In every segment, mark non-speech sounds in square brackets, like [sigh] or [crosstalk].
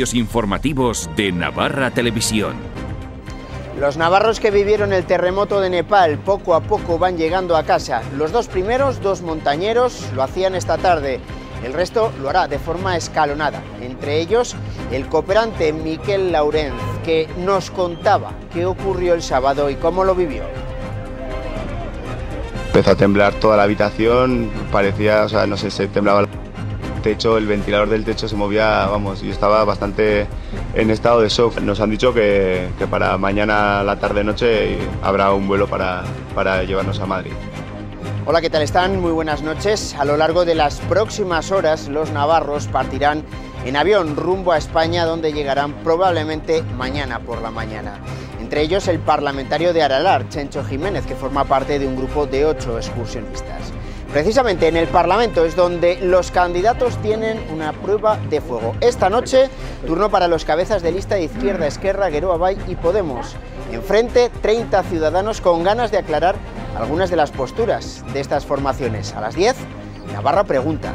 servicios informativos de Navarra Televisión. Los navarros que vivieron el terremoto de Nepal poco a poco van llegando a casa. Los dos primeros, dos montañeros, lo hacían esta tarde. El resto lo hará de forma escalonada. Entre ellos, el cooperante Miquel Laurenz, que nos contaba qué ocurrió el sábado y cómo lo vivió. Empezó a temblar toda la habitación, parecía, o sea, no sé, se temblaba techo, el ventilador del techo se movía, vamos, yo estaba bastante en estado de shock. Nos han dicho que, para mañana, la tarde-noche, habrá un vuelo para, para llevarnos a Madrid. Hola, ¿qué tal están? Muy buenas noches. A lo largo de las próximas horas, los navarros partirán en avión rumbo a España, donde llegarán probablemente mañana por la mañana. Entre ellos el parlamentario de Aralar, Chencho Jiménez, que forma parte de un grupo de ocho excursionistas. Precisamente en el Parlamento es donde los candidatos tienen una prueba de fuego. Esta noche, turno para los cabezas de lista de Izquierda, Esquerra, Gueroa Bay y Podemos. Enfrente, 30 ciudadanos con ganas de aclarar algunas de las posturas de estas formaciones. A las 10, Navarra pregunta.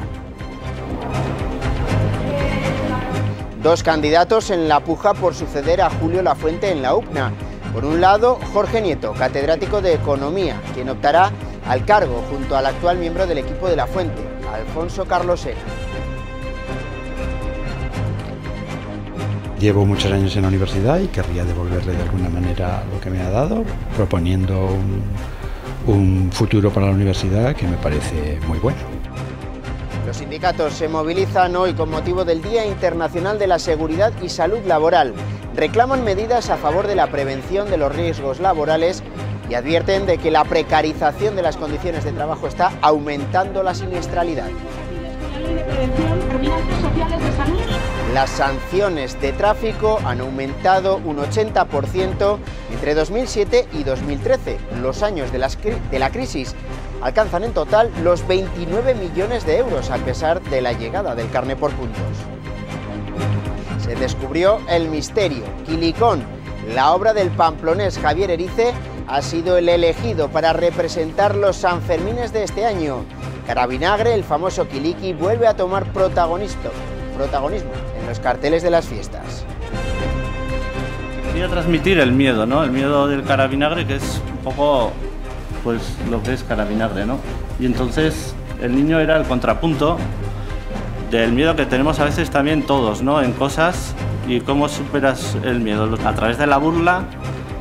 Dos candidatos en la puja por suceder a Julio Lafuente en la UPNA. Por un lado, Jorge Nieto, catedrático de Economía, quien optará al cargo junto al actual miembro del equipo de la Fuente, Alfonso Carlosera. Llevo muchos años en la universidad y querría devolverle de alguna manera lo que me ha dado, proponiendo un, un futuro para la universidad que me parece muy bueno. Los sindicatos se movilizan hoy con motivo del Día Internacional de la Seguridad y Salud Laboral. Reclaman medidas a favor de la prevención de los riesgos laborales y advierten de que la precarización de las condiciones de trabajo está aumentando la siniestralidad. Las sanciones de tráfico han aumentado un 80% entre 2007 y 2013. Los años de, la crisis alcanzan en total los 29 millones de euros a pesar de la llegada del carne por puntos. Se descubrió el misterio. Quilicón, la obra del pamplonés Javier Erice, ha sido el elegido para representar los Sanfermines de este año. Carabinagre, el famoso Kiliki, vuelve a tomar protagonismo, protagonismo en los carteles de las fiestas. Quería transmitir el miedo, ¿no? El miedo del Carabinagre, que es un poco pues lo que es Carabinagre, ¿no? Y entonces el niño era el contrapunto del miedo que tenemos a veces también todos, ¿no? En cosas y cómo superas el miedo. A través de la burla,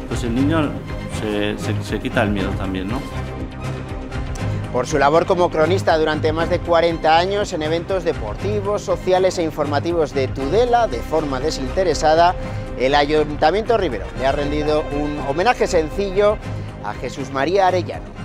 pues el niño se, quita el miedo también, ¿no? Por su labor como cronista durante más de 40 años en eventos deportivos, sociales e informativos de Tudela, de forma desinteresada, el Ayuntamiento Rivero le ha rendido un homenaje sencillo a Jesús María Arellano.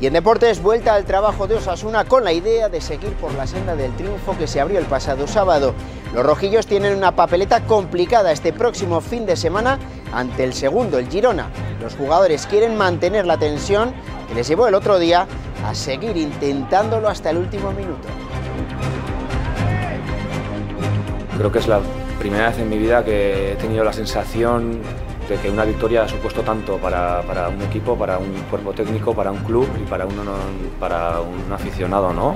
Y en deportes, vuelta al trabajo de Osasuna con la idea de seguir por la senda del triunfo que se abrió el pasado sábado. Los rojillos tienen una papeleta complicada este próximo fin de semana ante el segundo, el Girona. Los jugadores quieren mantener la tensión que les llevó el otro día a seguir intentándolo hasta el último minuto. Creo que es la primera vez en mi vida que he tenido la sensación de que una victoria ha supuesto tanto para, un equipo, para un cuerpo técnico, para un club y para, un aficionado, ¿no?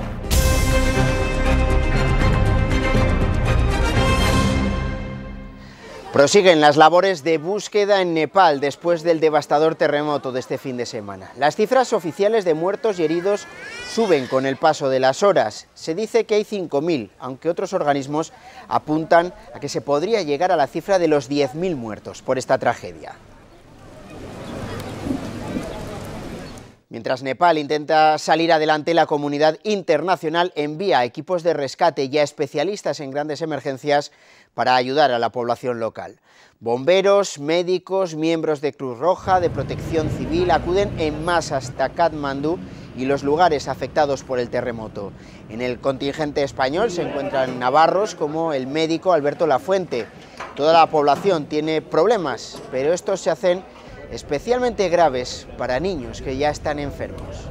Prosiguen las labores de búsqueda en Nepal después del devastador terremoto de este fin de semana. Las cifras oficiales de muertos y heridos suben con el paso de las horas. Se dice que hay 5.000, aunque otros organismos apuntan a que se podría llegar a la cifra de los 10.000 muertos por esta tragedia. Mientras Nepal intenta salir adelante, la comunidad internacional envía equipos de rescate y a especialistas en grandes emergencias para ayudar a la población local. Bomberos, médicos, miembros de Cruz Roja, de Protección Civil acuden en masa hasta Katmandú y los lugares afectados por el terremoto. En el contingente español se encuentran navarros como el médico Alberto Lafuente. Toda la población tiene problemas, pero estos se hacen especialmente graves para niños que ya están enfermos.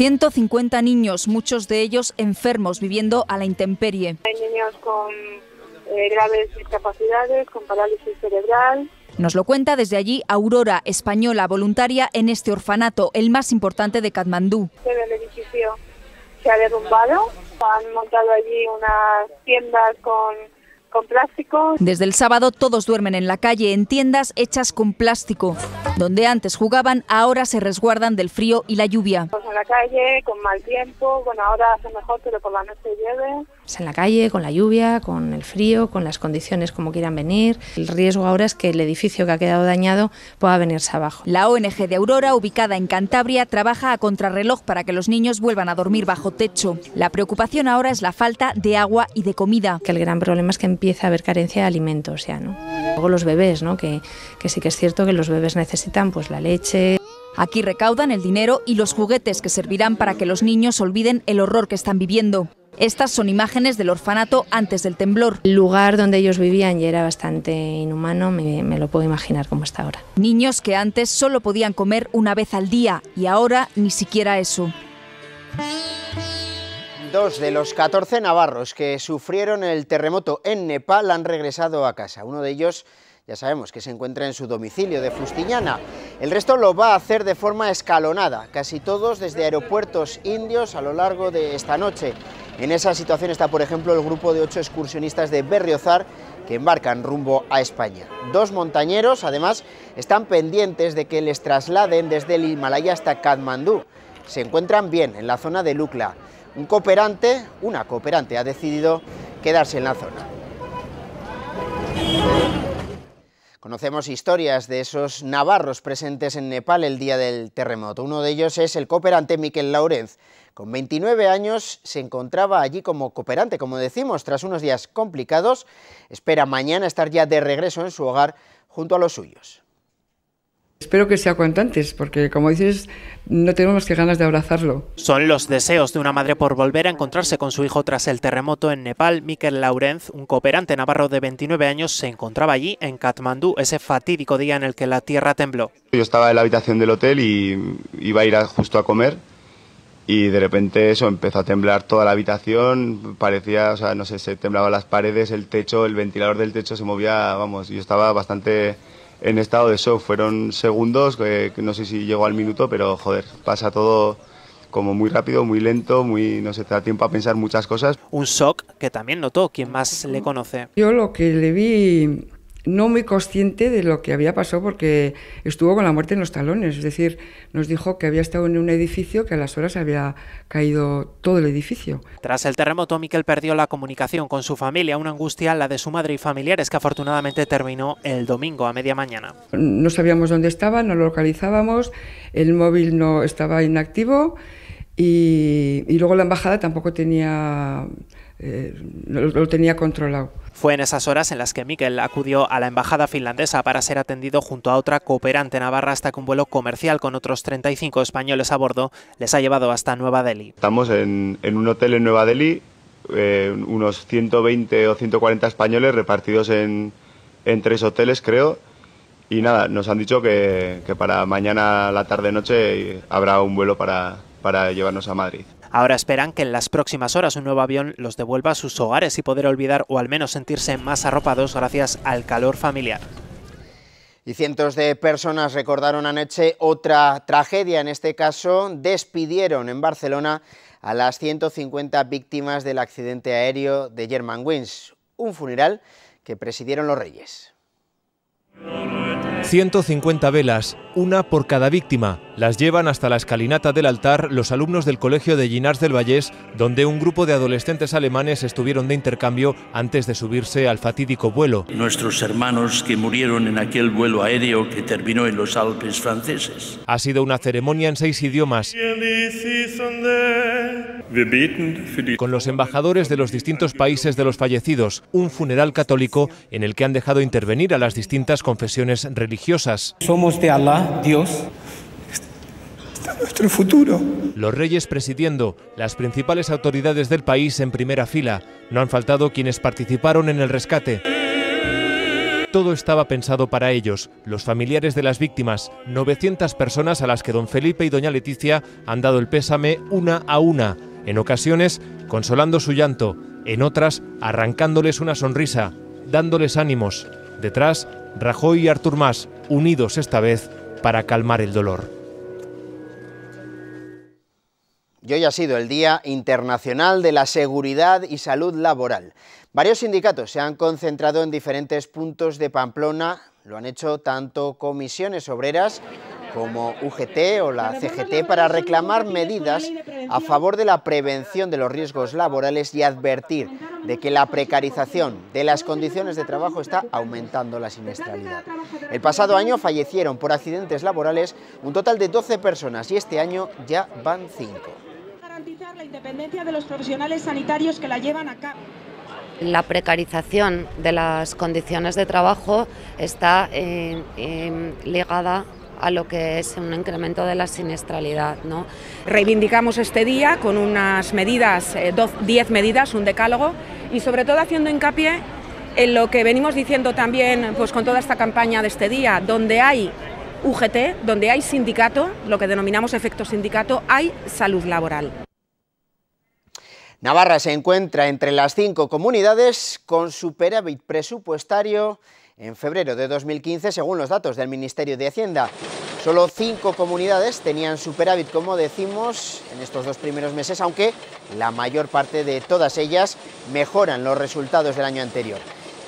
150 niños, muchos de ellos enfermos, viviendo a la intemperie. Hay niños con eh, graves discapacidades, con parálisis cerebral. Nos lo cuenta desde allí Aurora, española voluntaria en este orfanato, el más importante de Katmandú. El edificio se ha derrumbado Han montado allí unas tiendas con con plástico. Desde el sábado todos duermen en la calle en tiendas hechas con plástico. Donde antes jugaban, ahora se resguardan del frío y la lluvia. En la calle, con mal tiempo, bueno, ahora hace mejor, pero por la noche llueve. En la calle, con la lluvia, con el frío, con las condiciones como quieran venir. El riesgo ahora es que el edificio que ha quedado dañado pueda venirse abajo. La ONG de Aurora, ubicada en Cantabria, trabaja a contrarreloj para que los niños vuelvan a dormir bajo techo. La preocupación ahora es la falta de agua y de comida. Que el gran problema es que empieza a haber carencia de alimentos ya, ¿no? Luego los bebés, ¿no? Que, que sí que es cierto que los bebés necesitan pues la leche. Aquí recaudan el dinero y los juguetes que servirán para que los niños olviden el horror que están viviendo. Estas son imágenes del orfanato antes del temblor. El lugar donde ellos vivían ya era bastante inhumano, me, me, lo puedo imaginar cómo está ahora. Niños que antes solo podían comer una vez al día y ahora ni siquiera eso. Dos de los 14 navarros que sufrieron el terremoto en Nepal han regresado a casa. Uno de ellos ya sabemos que se encuentra en su domicilio de Fustiñana. El resto lo va a hacer de forma escalonada, casi todos desde aeropuertos indios a lo largo de esta noche. En esa situación está, por ejemplo, el grupo de ocho excursionistas de Berriozar que embarcan rumbo a España. Dos montañeros, además, están pendientes de que les trasladen desde el Himalaya hasta Katmandú. Se encuentran bien en la zona de Lukla. Un cooperante, una cooperante, ha decidido quedarse en la zona. Conocemos historias de esos navarros presentes en Nepal el día del terremoto. Uno de ellos es el cooperante Miquel Laurenz. Con 29 años se encontraba allí como cooperante, como decimos, tras unos días complicados. Espera mañana estar ya de regreso en su hogar junto a los suyos. Espero que sea cuanto antes, porque como dices, no tenemos más que ganas de abrazarlo. Son los deseos de una madre por volver a encontrarse con su hijo tras el terremoto en Nepal. Miquel Laurenz, un cooperante navarro de 29 años, se encontraba allí en Katmandú, ese fatídico día en el que la tierra tembló. Yo estaba en la habitación del hotel y iba a ir a, justo a comer y de repente eso empezó a temblar toda la habitación, parecía, o sea, no sé, se temblaban las paredes, el techo, el ventilador del techo se movía, vamos, yo estaba bastante en estado de shock. Fueron segundos, que, que no sé si llegó al minuto, pero joder, pasa todo como muy rápido, muy lento, muy no sé, te da tiempo a pensar muchas cosas. Un shock que también notó quien más le conoce. Yo lo que le vi no muy consciente de lo que había pasado porque estuvo con la muerte en los talones, es decir, nos dijo que había estado en un edificio que a las horas había caído todo el edificio. Tras el terremoto, Miquel perdió la comunicación con su familia, una angustia la de su madre y familiares que afortunadamente terminó el domingo a media mañana. No sabíamos dónde estaba, no lo localizábamos, el móvil no estaba inactivo y, y luego la embajada tampoco tenía, eh, lo, lo tenía controlado. Fue en esas horas en las que Miquel acudió a la embajada finlandesa para ser atendido junto a otra cooperante navarra hasta que un vuelo comercial con otros 35 españoles a bordo les ha llevado hasta Nueva Delhi. Estamos en, en un hotel en Nueva Delhi, eh, unos 120 o 140 españoles repartidos en, en tres hoteles, creo. Y nada, nos han dicho que, que para mañana la tarde-noche habrá un vuelo para, para llevarnos a Madrid. Ahora esperan que en las próximas horas un nuevo avión los devuelva a sus hogares y poder olvidar o al menos sentirse más arropados gracias al calor familiar. Y cientos de personas recordaron anoche otra tragedia, en este caso despidieron en Barcelona a las 150 víctimas del accidente aéreo de Germanwings, un funeral que presidieron los reyes. 150 velas, una por cada víctima. Las llevan hasta la escalinata del altar los alumnos del Colegio de Ginars del Vallés, donde un grupo de adolescentes alemanes estuvieron de intercambio antes de subirse al fatídico vuelo. Nuestros hermanos que murieron en aquel vuelo aéreo que terminó en los Alpes franceses. Ha sido una ceremonia en seis idiomas, con los embajadores de los distintos países de los fallecidos, un funeral católico en el que han dejado intervenir a las distintas confesiones religiosas. Somos de Alá, Dios. Nuestro futuro. Los reyes presidiendo, las principales autoridades del país en primera fila. No han faltado quienes participaron en el rescate. Todo estaba pensado para ellos, los familiares de las víctimas, 900 personas a las que don Felipe y doña Leticia han dado el pésame una a una, en ocasiones consolando su llanto, en otras arrancándoles una sonrisa, dándoles ánimos. Detrás, Rajoy y Artur Mas, unidos esta vez para calmar el dolor. Y hoy ha sido el Día Internacional de la Seguridad y Salud Laboral. Varios sindicatos se han concentrado en diferentes puntos de Pamplona, lo han hecho tanto comisiones obreras como UGT o la CGT para reclamar medidas a favor de la prevención de los riesgos laborales y advertir de que la precarización de las condiciones de trabajo está aumentando la siniestralidad. El pasado año fallecieron por accidentes laborales un total de 12 personas y este año ya van 5. La independencia de los profesionales sanitarios que la llevan a cabo. La precarización de las condiciones de trabajo está eh, eh, ligada a lo que es un incremento de la siniestralidad. ¿no? Reivindicamos este día con unas medidas, 10 medidas, un decálogo, y sobre todo haciendo hincapié en lo que venimos diciendo también pues, con toda esta campaña de este día, donde hay UGT, donde hay sindicato, lo que denominamos efecto sindicato, hay salud laboral. Navarra se encuentra entre las cinco comunidades con superávit presupuestario en febrero de 2015, según los datos del Ministerio de Hacienda. Solo cinco comunidades tenían superávit, como decimos, en estos dos primeros meses, aunque la mayor parte de todas ellas mejoran los resultados del año anterior.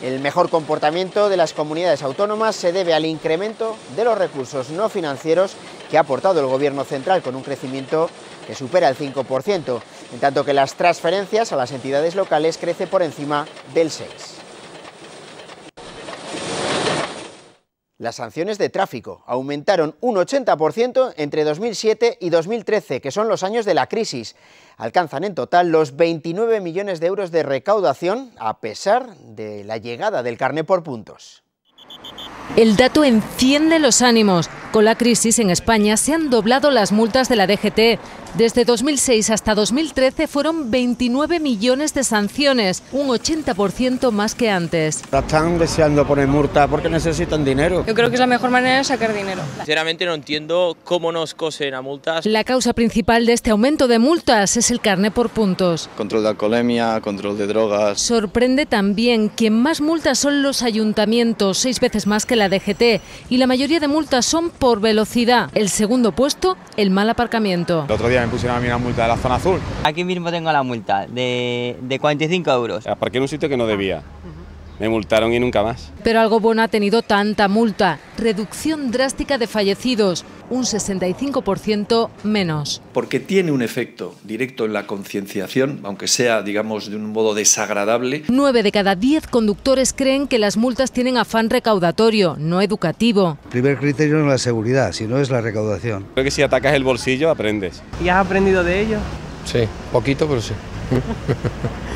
El mejor comportamiento de las comunidades autónomas se debe al incremento de los recursos no financieros que ha aportado el Gobierno central con un crecimiento que supera el 5%, en tanto que las transferencias a las entidades locales crece por encima del 6%. Las sanciones de tráfico aumentaron un 80% entre 2007 y 2013, que son los años de la crisis. Alcanzan en total los 29 millones de euros de recaudación, a pesar de la llegada del carné por puntos. El dato enciende los ánimos. Con la crisis en España se han doblado las multas de la DGT. Desde 2006 hasta 2013 fueron 29 millones de sanciones, un 80% más que antes. Están deseando poner multa porque necesitan dinero. Yo creo que es la mejor manera de sacar dinero. Sinceramente no entiendo cómo nos cosen a multas. La causa principal de este aumento de multas es el carné por puntos. Control de alcoholemia, control de drogas. Sorprende también que más multas son los ayuntamientos, seis veces más que la DGT, y la mayoría de multas son por velocidad. El segundo puesto, el mal aparcamiento. El otro día me pusieron a mí una multa de la zona azul. Aquí mismo tengo la multa de, de 45 euros. Aparqué en un sitio que no debía. Me multaron y nunca más. Pero algo bueno ha tenido tanta multa. Reducción drástica de fallecidos, un 65% menos. Porque tiene un efecto directo en la concienciación, aunque sea, digamos, de un modo desagradable. Nueve de cada diez conductores creen que las multas tienen afán recaudatorio, no educativo. El primer criterio no es la seguridad, sino es la recaudación. Creo que si atacas el bolsillo, aprendes. ¿Y has aprendido de ello? Sí, poquito, pero sí. [laughs]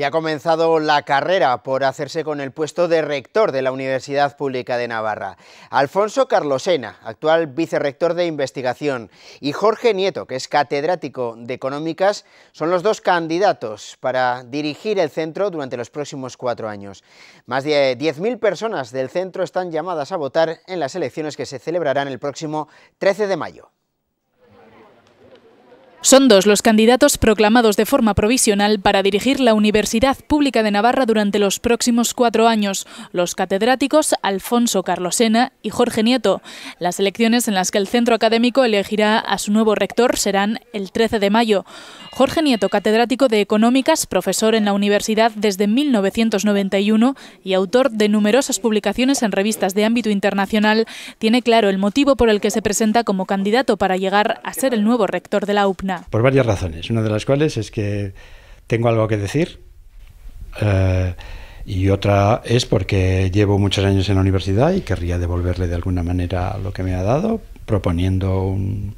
y ha comenzado la carrera por hacerse con el puesto de rector de la Universidad Pública de Navarra. Alfonso Carlosena, actual vicerrector de investigación, y Jorge Nieto, que es catedrático de económicas, son los dos candidatos para dirigir el centro durante los próximos cuatro años. Más de 10.000 personas del centro están llamadas a votar en las elecciones que se celebrarán el próximo 13 de mayo. Son dos los candidatos proclamados de forma provisional para dirigir la Universidad Pública de Navarra durante los próximos cuatro años, los catedráticos Alfonso Carlosena y Jorge Nieto. Las elecciones en las que el centro académico elegirá a su nuevo rector serán el 13 de mayo. Jorge Nieto, catedrático de Económicas, profesor en la universidad desde 1991 y autor de numerosas publicaciones en revistas de ámbito internacional, tiene claro el motivo por el que se presenta como candidato para llegar a ser el nuevo rector de la UPNA. Por varias razones. Una de las cuales es que tengo algo que decir. Eh, y otra es porque llevo muchos años en la universidad y querría devolverle de alguna manera lo que me ha dado, proponiendo un,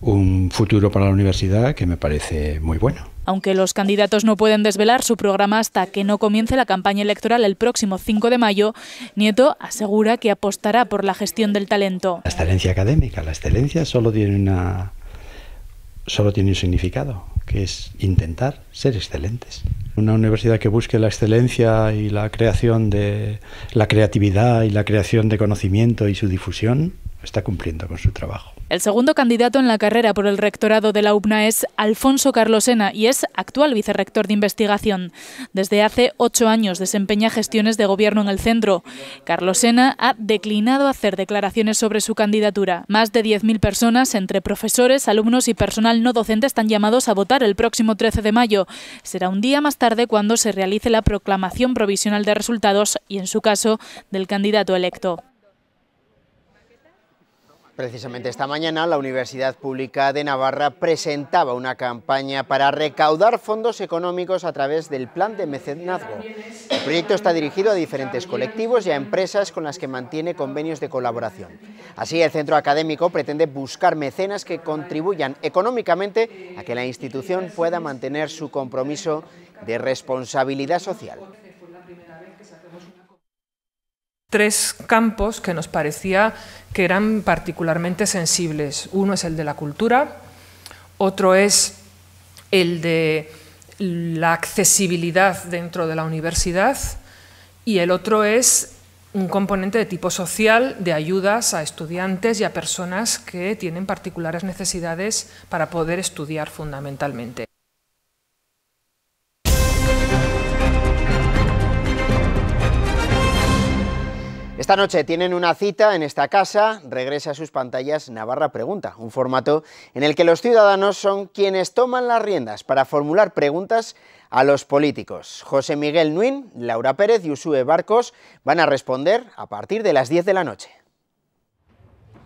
un futuro para la universidad que me parece muy bueno. Aunque los candidatos no pueden desvelar su programa hasta que no comience la campaña electoral el próximo 5 de mayo, Nieto asegura que apostará por la gestión del talento. La excelencia académica, la excelencia solo tiene una solo tiene un significado, que es intentar ser excelentes. Una universidad que busque la excelencia y la creación de la creatividad y la creación de conocimiento y su difusión está cumpliendo con su trabajo. El segundo candidato en la carrera por el rectorado de la UBNA es Alfonso Carlosena y es actual vicerrector de investigación. Desde hace ocho años desempeña gestiones de gobierno en el centro. Carlosena ha declinado hacer declaraciones sobre su candidatura. Más de 10.000 personas, entre profesores, alumnos y personal no docente, están llamados a votar el próximo 13 de mayo. Será un día más tarde cuando se realice la proclamación provisional de resultados y, en su caso, del candidato electo. Precisamente esta mañana la Universidad Pública de Navarra presentaba una campaña para recaudar fondos económicos a través del plan de mecenazgo. El proyecto está dirigido a diferentes colectivos y a empresas con las que mantiene convenios de colaboración. Así, el centro académico pretende buscar mecenas que contribuyan económicamente a que la institución pueda mantener su compromiso de responsabilidad social tres campos que nos parecía que eran particularmente sensibles. Uno es el de la cultura, otro es el de la accesibilidad dentro de la universidad y el otro es un componente de tipo social de ayudas a estudiantes y a personas que tienen particulares necesidades para poder estudiar fundamentalmente. Esta noche tienen una cita en esta casa, regresa a sus pantallas Navarra Pregunta, un formato en el que los ciudadanos son quienes toman las riendas para formular preguntas a los políticos. José Miguel Nuin, Laura Pérez y Usue Barcos van a responder a partir de las 10 de la noche.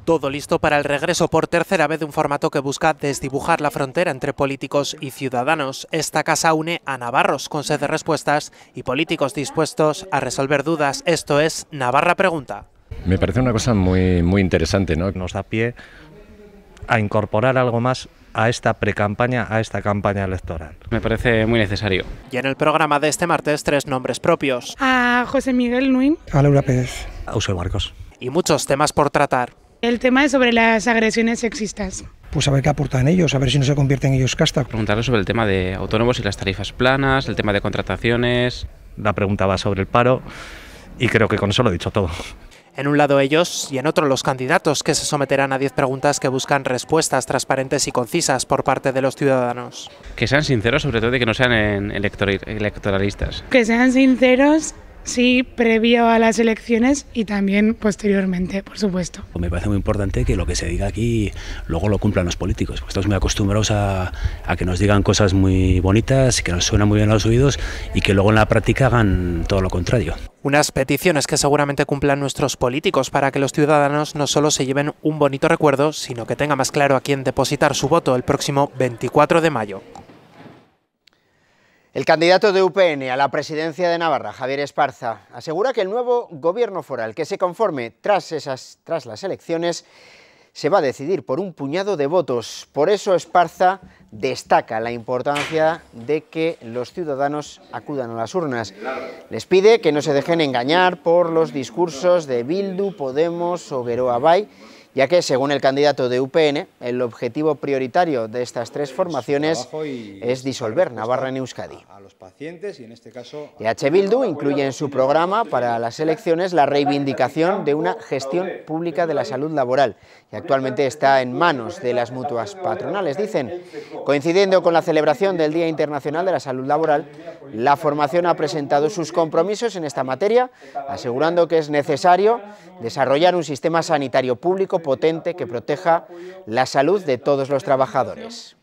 Todo listo para el regreso por tercera vez de un formato que busca desdibujar la frontera entre políticos y ciudadanos. Esta casa une a navarros con sed de respuestas y políticos dispuestos a resolver dudas. Esto es Navarra Pregunta. Me parece una cosa muy, muy interesante, ¿no? Nos da pie a incorporar algo más a esta precampaña, a esta campaña electoral. Me parece muy necesario. Y en el programa de este martes, tres nombres propios. A José Miguel Nuin. A Laura Pérez. A Uso Marcos. Y muchos temas por tratar. El tema es sobre las agresiones sexistas. Pues a ver qué aportan ellos, a ver si no se convierten ellos casta. Preguntarles sobre el tema de autónomos y las tarifas planas, el tema de contrataciones. La pregunta va sobre el paro y creo que con eso lo he dicho todo. En un lado ellos y en otro los candidatos que se someterán a 10 preguntas que buscan respuestas transparentes y concisas por parte de los ciudadanos. Que sean sinceros, sobre todo, y que no sean electoralistas. Que sean sinceros Sí, previo a las elecciones y también posteriormente, por supuesto. Me parece muy importante que lo que se diga aquí luego lo cumplan los políticos. Estamos muy acostumbrados a, a, que nos digan cosas muy bonitas, que nos suenan muy bien a los oídos y que luego en la práctica hagan todo lo contrario. Unas peticiones que seguramente cumplan nuestros políticos para que los ciudadanos no solo se lleven un bonito recuerdo, sino que tenga más claro a quién depositar su voto el próximo 24 de mayo. El candidato de UPN a la presidencia de Navarra, Javier Esparza, asegura que el nuevo gobierno foral que se conforme tras, esas, tras las elecciones se va a decidir por un puñado de votos. Por eso Esparza destaca la importancia de que los ciudadanos acudan a las urnas. Les pide que no se dejen engañar por los discursos de Bildu, Podemos o Geroa Bay ya que, según el candidato de UPN, el objetivo prioritario de estas tres formaciones es disolver Navarra en Euskadi. y este caso... EH Bildu incluye en su programa para las elecciones la reivindicación de una gestión pública de la salud laboral y actualmente está en manos de las mutuas patronales, dicen. Coincidiendo con la celebración del Día Internacional de la Salud Laboral, la formación ha presentado sus compromisos en esta materia, asegurando que es necesario desarrollar un sistema sanitario público potente que proteja la salud de todos los trabajadores.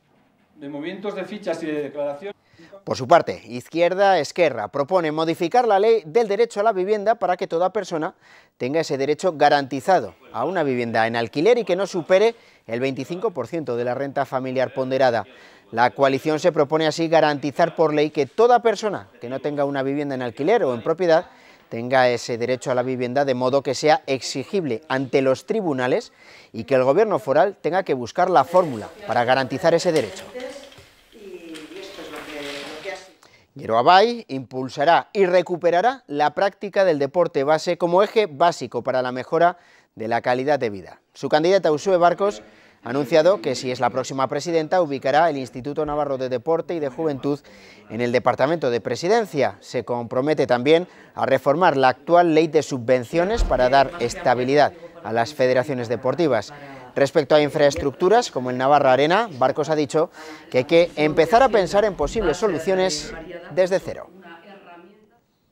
De movimientos de fichas y de declaración. Por su parte, Izquierda Esquerra propone modificar la ley del derecho a la vivienda para que toda persona tenga ese derecho garantizado a una vivienda en alquiler y que no supere el 25% de la renta familiar ponderada. La coalición se propone así garantizar por ley que toda persona que no tenga una vivienda en alquiler o en propiedad tenga ese derecho a la vivienda de modo que sea exigible ante los tribunales y que el gobierno foral tenga que buscar la fórmula para garantizar ese derecho. Yeroabay impulsará y recuperará la práctica del deporte base como eje básico para la mejora de la calidad de vida. Su candidata Usue Barcos ha anunciado que si es la próxima presidenta ubicará el Instituto Navarro de Deporte y de Juventud en el Departamento de Presidencia. Se compromete también a reformar la actual ley de subvenciones para dar estabilidad a las federaciones deportivas. Respecto a infraestructuras como el Navarra Arena, Barcos ha dicho que hay que empezar a pensar en posibles soluciones desde cero.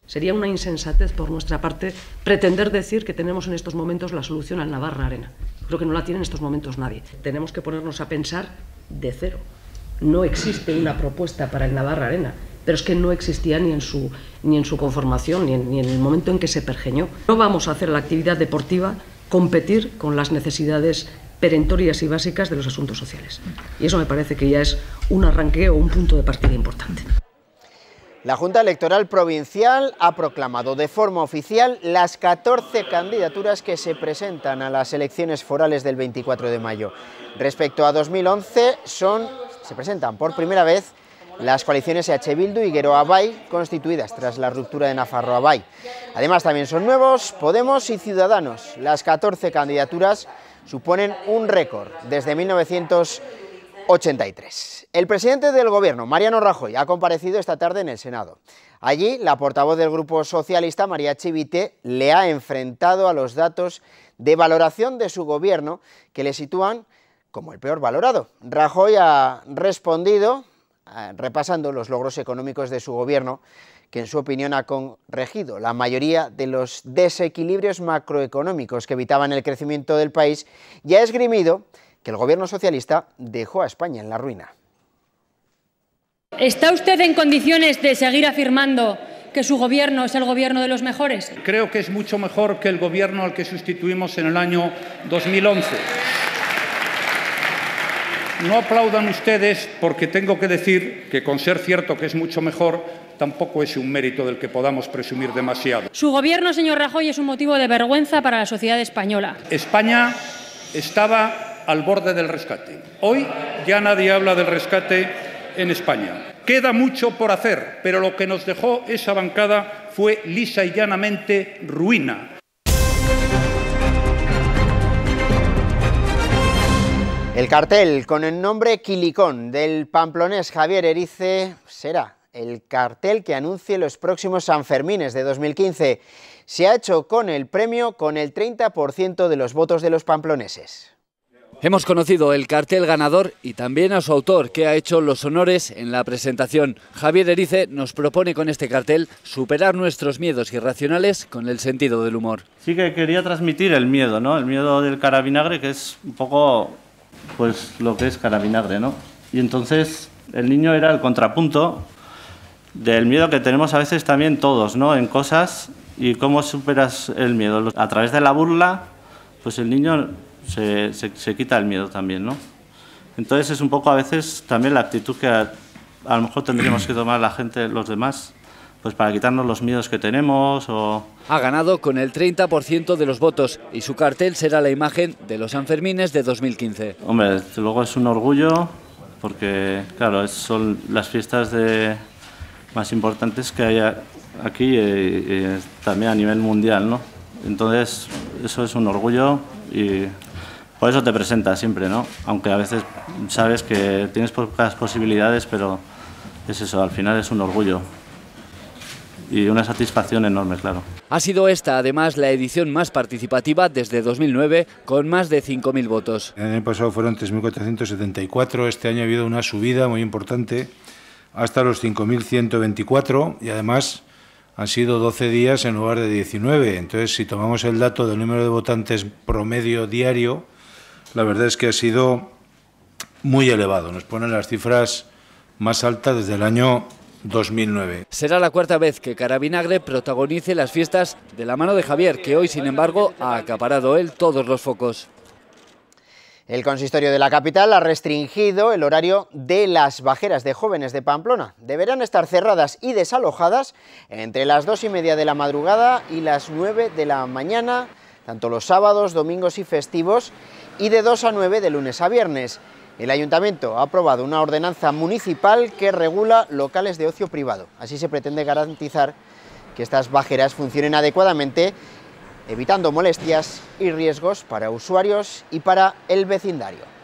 Sería una insensatez por nuestra parte pretender decir que tenemos en estos momentos la solución al Navarra Arena. Creo que no la tiene en estos momentos nadie. Tenemos que ponernos a pensar de cero. No existe una propuesta para el Navarra Arena, pero es que no existía ni en su, ni en su conformación, ni en, ni en el momento en que se pergeñó. No vamos a hacer la actividad deportiva competir con las necesidades perentorias y básicas de los asuntos sociales. Y eso me parece que ya es un arranque o un punto de partida importante. La Junta Electoral Provincial ha proclamado de forma oficial las 14 candidaturas que se presentan a las elecciones forales del 24 de mayo. Respecto a 2011, son, se presentan por primera vez las coaliciones EH Bildu y Guero Abay, constituidas tras la ruptura de Nafarro Abay. Además, también son nuevos Podemos y Ciudadanos. Las 14 candidaturas suponen un récord desde 1983. El presidente del Gobierno, Mariano Rajoy, ha comparecido esta tarde en el Senado. Allí, la portavoz del Grupo Socialista, María Chivite, le ha enfrentado a los datos de valoración de su Gobierno que le sitúan como el peor valorado. Rajoy ha respondido eh, repasando los logros económicos de su Gobierno, que en su opinión ha corregido la mayoría de los desequilibrios macroeconómicos que evitaban el crecimiento del país y ha esgrimido que el Gobierno socialista dejó a España en la ruina. ¿Está usted en condiciones de seguir afirmando que su gobierno es el gobierno de los mejores? Creo que es mucho mejor que el gobierno al que sustituimos en el año 2011. No aplaudan ustedes porque tengo que decir que con ser cierto que es mucho mejor, tampoco es un mérito del que podamos presumir demasiado. Su gobierno, señor Rajoy, es un motivo de vergüenza para la sociedad española. España estaba al borde del rescate. Hoy ya nadie habla del rescate en España. Queda mucho por hacer, pero lo que nos dejó esa bancada fue lisa y llanamente ruina. El cartel con el nombre Quilicón del pamplonés Javier Erice será el cartel que anuncie los próximos Sanfermines de 2015. Se ha hecho con el premio con el 30% de los votos de los pamploneses. Hemos conocido el cartel ganador y también a su autor, que ha hecho los honores en la presentación. Javier Erice nos propone con este cartel superar nuestros miedos irracionales con el sentido del humor. Sí que quería transmitir el miedo, ¿no? El miedo del carabinagre, que es un poco pues lo que es carabinagre, ¿no? Y entonces el niño era el contrapunto del miedo que tenemos a veces también todos, ¿no? En cosas y cómo superas el miedo. A través de la burla, pues el niño se, se, se quita el miedo también, ¿no? Entonces es un poco a veces también la actitud que a, a lo mejor tendríamos que tomar la gente, los demás, pues para quitarnos los miedos que tenemos o... Ha ganado con el 30% de los votos y su cartel será la imagen de los Sanfermines de 2015. Hombre, desde luego es un orgullo porque, claro, son las fiestas de, más importantes que hay aquí y, y también a nivel mundial, ¿no? Entonces, eso es un orgullo y por eso te presentas siempre, ¿no? Aunque a veces sabes que tienes pocas posibilidades, pero es eso, al final es un orgullo y una satisfacción enorme, claro. Ha sido esta, además, la edición más participativa desde 2009, con más de 5.000 votos. El año pasado fueron 3.474, este año ha habido una subida muy importante hasta los 5.124 y además han sido 12 días en lugar de 19. Entonces, si tomamos el dato del número de votantes promedio diario, la verdad es que ha sido muy elevado. Nos ponen las cifras más altas desde el año 2009. Será la cuarta vez que Carabinagre protagonice las fiestas de la mano de Javier, que hoy, sin embargo, ha acaparado él todos los focos. El consistorio de la capital ha restringido el horario de las bajeras de jóvenes de Pamplona. Deberán estar cerradas y desalojadas entre las dos y media de la madrugada y las nueve de la mañana, tanto los sábados, domingos y festivos, y de 2 a 9 de lunes a viernes. El ayuntamiento ha aprobado una ordenanza municipal que regula locales de ocio privado. Así se pretende garantizar que estas bajeras funcionen adecuadamente evitando molestias y riesgos para usuarios y para el vecindario.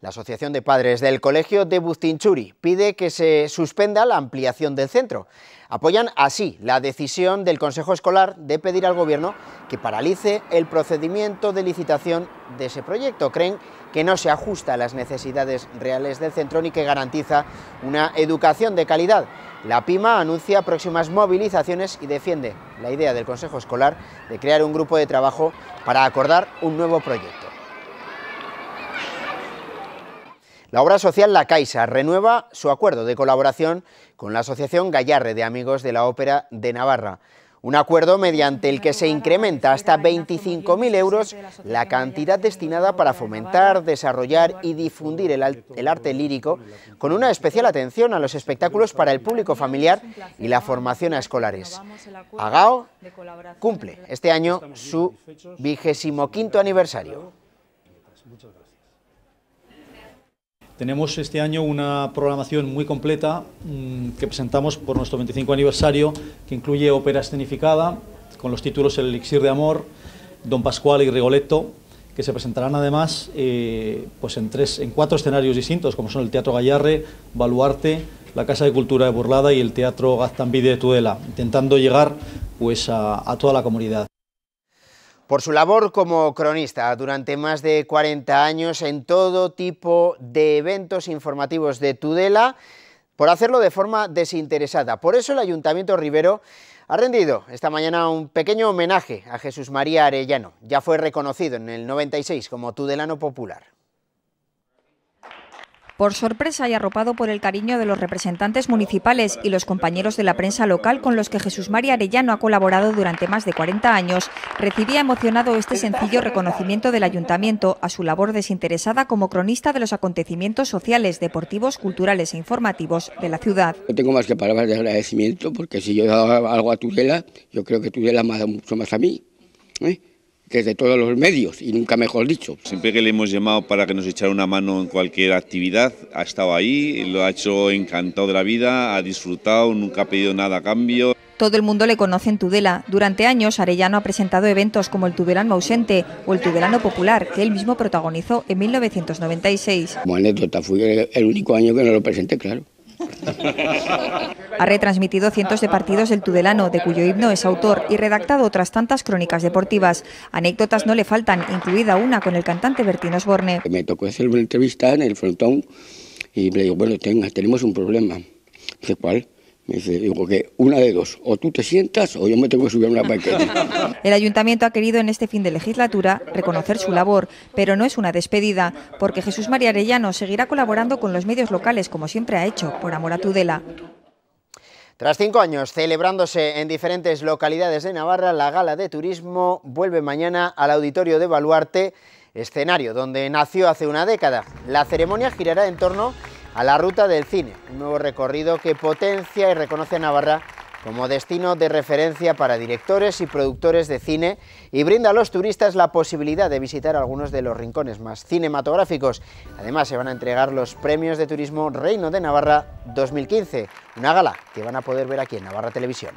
La Asociación de Padres del Colegio de Bustinchuri pide que se suspenda la ampliación del centro. Apoyan así la decisión del Consejo Escolar de pedir al Gobierno que paralice el procedimiento de licitación de ese proyecto. Creen que no se ajusta a las necesidades reales del centro ni que garantiza una educación de calidad. La PIMA anuncia próximas movilizaciones y defiende la idea del Consejo Escolar de crear un grupo de trabajo para acordar un nuevo proyecto. La obra social La Caixa renueva su acuerdo de colaboración con la Asociación Gallarre de Amigos de la Ópera de Navarra. Un acuerdo mediante el que se incrementa hasta 25.000 euros la cantidad destinada para fomentar, desarrollar y difundir el, arte lírico, con una especial atención a los espectáculos para el público familiar y la formación a escolares. Agao cumple este año su vigésimo quinto aniversario. Tenemos este año una programación muy completa mmm, que presentamos por nuestro 25 aniversario, que incluye ópera escenificada con los títulos El Elixir de Amor, Don Pascual y Rigoletto, que se presentarán además eh, pues en, tres, cuatro escenarios distintos, como son el Teatro Gallarre, Baluarte, la Casa de Cultura de Burlada y el Teatro Gaztambide de Tudela, intentando llegar pues, a toda la comunidad. Por su labor como cronista durante más de 40 años en todo tipo de eventos informativos de Tudela, por hacerlo de forma desinteresada. Por eso el Ayuntamiento Rivero ha rendido esta mañana un pequeño homenaje a Jesús María Arellano. Ya fue reconocido en el 96 como Tudelano Popular. Por sorpresa y arropado por el cariño de los representantes municipales y los compañeros de la prensa local con los que Jesús María Arellano ha colaborado durante más de 40 años, recibía emocionado este sencillo reconocimiento del ayuntamiento a su labor desinteresada como cronista de los acontecimientos sociales, deportivos, culturales e informativos de la ciudad. No tengo más que palabras de agradecimiento porque si yo dado algo a Tudela, yo creo que Tudela me ha dado mucho más a mí. ¿eh? Desde todos los medios y nunca mejor dicho. Siempre que le hemos llamado para que nos echara una mano en cualquier actividad, ha estado ahí, lo ha hecho encantado de la vida, ha disfrutado, nunca ha pedido nada a cambio. Todo el mundo le conoce en Tudela. Durante años, Arellano ha presentado eventos como el Tudelano Ausente o el Tudelano Popular, que él mismo protagonizó en 1996. Como anécdota, fui el único año que no lo presenté, claro. Ha retransmitido cientos de partidos del Tudelano, de cuyo himno es autor, y redactado otras tantas crónicas deportivas. Anécdotas no le faltan, incluida una con el cantante Bertín Osborne. Me tocó hacer una entrevista en el frontón y le digo, bueno, tenga, tenemos un problema. Dice, ¿cuál? Me dice, digo que una de dos, o tú te sientas o yo me tengo que subir a una paqueta. [laughs] El ayuntamiento ha querido en este fin de legislatura reconocer su labor, pero no es una despedida, porque Jesús María Arellano seguirá colaborando con los medios locales, como siempre ha hecho, por amor a Tudela. Tras cinco años celebrándose en diferentes localidades de Navarra, la gala de turismo vuelve mañana al auditorio de Baluarte, escenario donde nació hace una década. La ceremonia girará en torno a la ruta del cine, un nuevo recorrido que potencia y reconoce a Navarra como destino de referencia para directores y productores de cine y brinda a los turistas la posibilidad de visitar algunos de los rincones más cinematográficos. Además, se van a entregar los premios de turismo Reino de Navarra 2015, una gala que van a poder ver aquí en Navarra Televisión.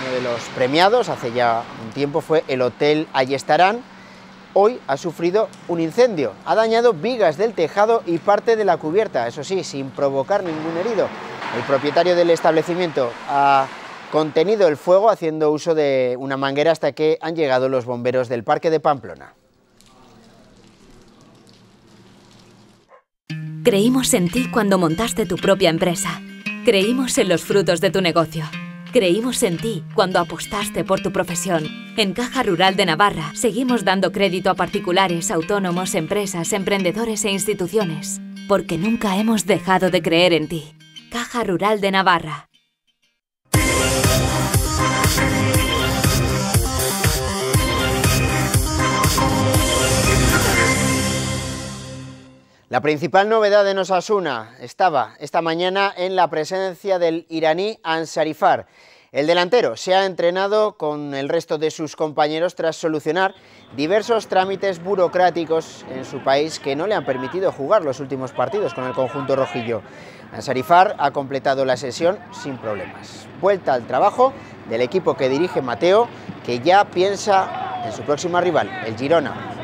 Uno de los premiados hace ya un tiempo fue el Hotel Ayestarán, hoy ha sufrido un incendio. Ha dañado vigas del tejado y parte de la cubierta, eso sí, sin provocar ningún herido. El propietario del establecimiento ha contenido el fuego haciendo uso de una manguera hasta que han llegado los bomberos del Parque de Pamplona. Creímos en ti cuando montaste tu propia empresa. Creímos en los frutos de tu negocio. Creímos en ti cuando apostaste por tu profesión. En Caja Rural de Navarra seguimos dando crédito a particulares, autónomos, empresas, emprendedores e instituciones, porque nunca hemos dejado de creer en ti. Caja Rural de Navarra. La principal novedad de Nosasuna estaba esta mañana en la presencia del iraní Ansarifar. El delantero se ha entrenado con el resto de sus compañeros tras solucionar diversos trámites burocráticos en su país que no le han permitido jugar los últimos partidos con el conjunto rojillo. Ansarifar ha completado la sesión sin problemas. Vuelta al trabajo del equipo que dirige Mateo, que ya piensa en su próxima rival, el Girona.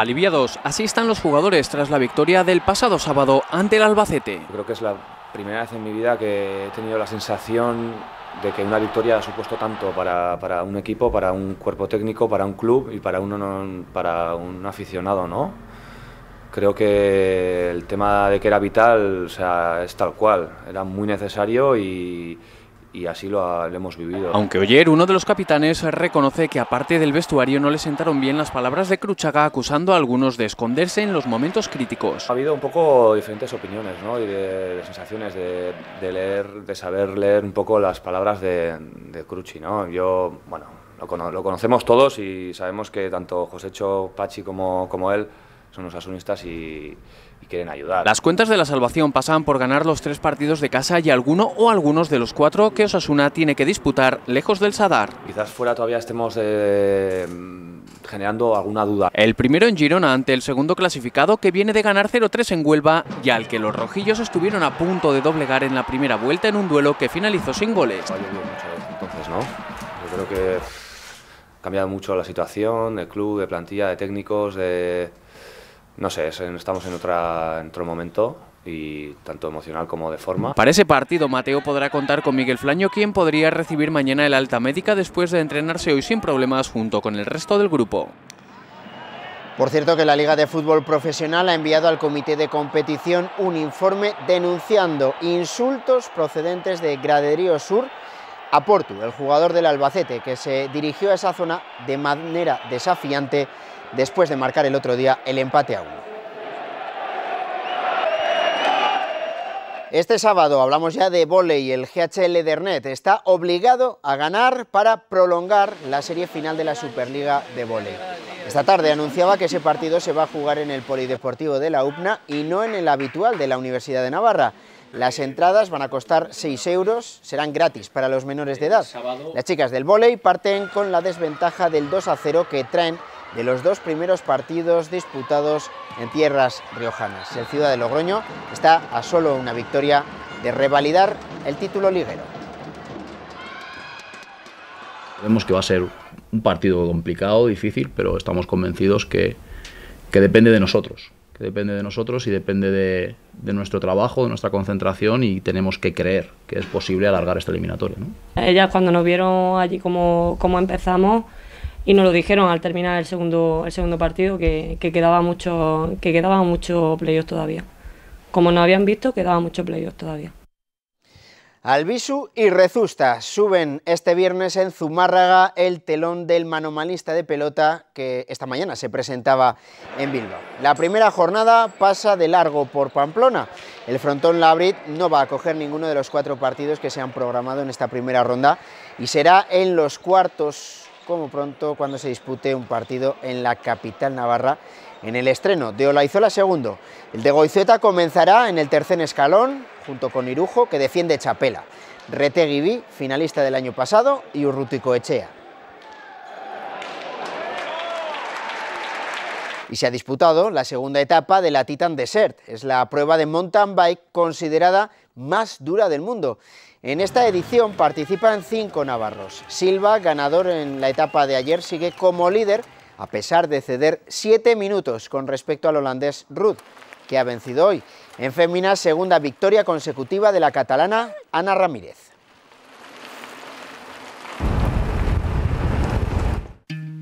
Aliviados. Así están los jugadores tras la victoria del pasado sábado ante el Albacete. Creo que es la primera vez en mi vida que he tenido la sensación de que una victoria ha supuesto tanto para, para un equipo, para un cuerpo técnico, para un club y para, uno, para un aficionado, ¿no? Creo que el tema de que era vital o sea, es tal cual, era muy necesario y, y así lo, lo, hemos vivido. Aunque Oyer, uno de los capitanes, reconoce que aparte del vestuario no le sentaron bien las palabras de Cruchaga acusando a algunos de esconderse en los momentos críticos. Ha habido un poco diferentes opiniones ¿no? y de, de sensaciones de, de, leer, de saber leer un poco las palabras de, de Cruchi. ¿no? Yo, bueno, lo, lo, conocemos todos y sabemos que tanto Josécho, Pachi como, como él son los asunistas y, y quieren ayudar. Las cuentas de la salvación pasan por ganar los tres partidos de casa y alguno o algunos de los cuatro que Osasuna tiene que disputar lejos del Sadar. Quizás fuera todavía estemos eh, generando alguna duda. El primero en Girona ante el segundo clasificado que viene de ganar 0-3 en Huelva y al que los rojillos estuvieron a punto de doblegar en la primera vuelta en un duelo que finalizó sin goles. Mucho entonces, ¿no? Yo creo que ha cambiado mucho la situación del club, de plantilla, de técnicos, de no sé, estamos en, otra, en otro momento y tanto emocional como de forma. Para ese partido, Mateo podrá contar con Miguel Flaño, quien podría recibir mañana el alta médica después de entrenarse hoy sin problemas junto con el resto del grupo. Por cierto que la Liga de Fútbol Profesional ha enviado al Comité de Competición un informe denunciando insultos procedentes de Graderío Sur a Portu, el jugador del Albacete, que se dirigió a esa zona de manera desafiante después de marcar el otro día el empate a uno. Este sábado hablamos ya de volei. El GHL Dernet está obligado a ganar para prolongar la serie final de la Superliga de volei. Esta tarde anunciaba que ese partido se va a jugar en el Polideportivo de la UPNA y no en el habitual de la Universidad de Navarra. Las entradas van a costar 6 euros, serán gratis para los menores de edad. Las chicas del volei parten con la desventaja del 2 a 0 que traen de los dos primeros partidos disputados en tierras riojanas. El Ciudad de Logroño está a solo una victoria de revalidar el título liguero. Vemos que va a ser un partido complicado, difícil, pero estamos convencidos que, que depende de nosotros, que depende de nosotros y depende de, de, nuestro trabajo, de nuestra concentración y tenemos que creer que es posible alargar esta eliminatoria. ¿no? Ellas cuando nos vieron allí como, como empezamos, y nos lo dijeron al terminar el segundo, el segundo partido que, que quedaba mucho que quedaba mucho playoff todavía. Como no habían visto, quedaba mucho playoff todavía. Albisu y Rezusta suben este viernes en Zumárraga el telón del manomalista de pelota que esta mañana se presentaba en Bilbao. La primera jornada pasa de largo por Pamplona. El frontón Labrit no va a coger ninguno de los cuatro partidos que se han programado en esta primera ronda y será en los cuartos como pronto cuando se dispute un partido en la capital navarra en el estreno de Olaizola II. El de Goizueta comenzará en el tercer escalón junto con Irujo que defiende Chapela, Retegui finalista del año pasado y Urrutico Echea. Y se ha disputado la segunda etapa de la Titan Desert. Es la prueba de mountain bike considerada más dura del mundo. En esta edición participan cinco navarros. Silva, ganador en la etapa de ayer, sigue como líder a pesar de ceder siete minutos con respecto al holandés Ruth, que ha vencido hoy. En féminas, segunda victoria consecutiva de la catalana Ana Ramírez.